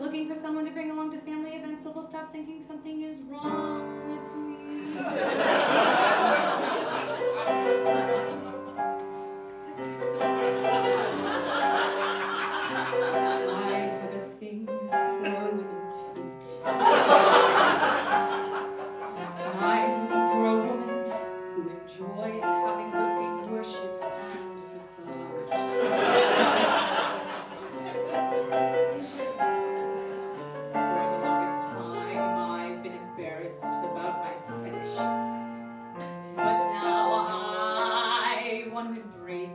looking for someone to bring along to family events so they'll stop thinking something is wrong with me. want to embrace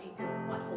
deep in